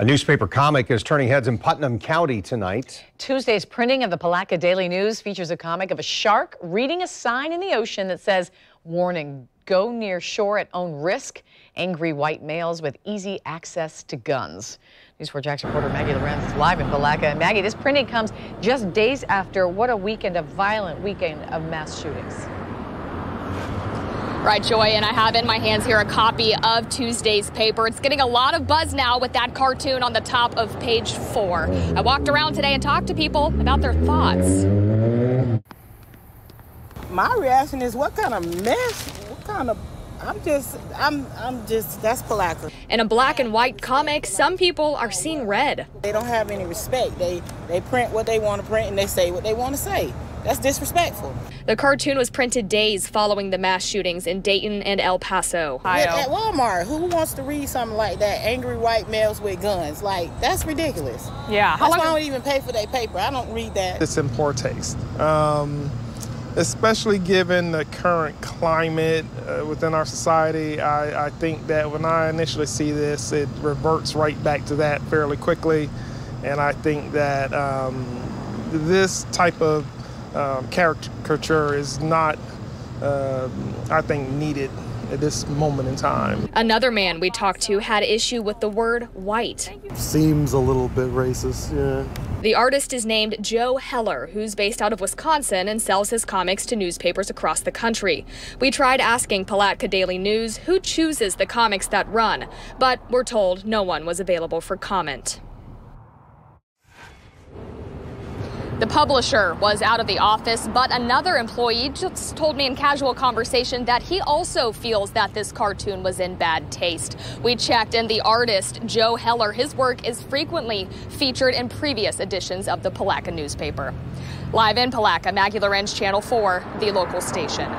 A newspaper comic is turning heads in Putnam County tonight. Tuesday's printing of the Palatka Daily News features a comic of a shark reading a sign in the ocean that says, Warning, go near shore at own risk. Angry white males with easy access to guns. News 4 Jax reporter Maggie Lorenz is live in Palatka. Maggie, this printing comes just days after what a weekend of violent weekend of mass shootings. Right, Joy, and I have in my hands here a copy of Tuesday's paper. It's getting a lot of buzz now with that cartoon on the top of page four. I walked around today and talked to people about their thoughts. My reaction is, what kind of mess? What kind of I'm just, I'm, I'm just, that's Palatka. In a black and white comic, some people are seeing red. They don't have any respect. They, they print what they want to print and they say what they want to say. That's disrespectful. The cartoon was printed days following the mass shootings in Dayton and El Paso. At, at Walmart, who wants to read something like that? Angry white males with guns. Like, that's ridiculous. Yeah. That's why I don't even pay for that paper. I don't read that. It's in poor taste. Um, especially given the current climate uh, within our society. I, I, think that when I initially see this, it reverts right back to that fairly quickly. And I think that um, this type of um, caricature is not, uh, I think, needed at this moment in time. Another man we talked to had issue with the word white. Seems a little bit racist, yeah. The artist is named Joe Heller, who's based out of Wisconsin and sells his comics to newspapers across the country. We tried asking Palatka Daily News who chooses the comics that run, but we're told no one was available for comment. The publisher was out of the office, but another employee just told me in casual conversation that he also feels that this cartoon was in bad taste. We checked, and the artist, Joe Heller, his work is frequently featured in previous editions of the Palatka newspaper. Live in Palatka, Maggie Lorenz, Channel 4, the local station.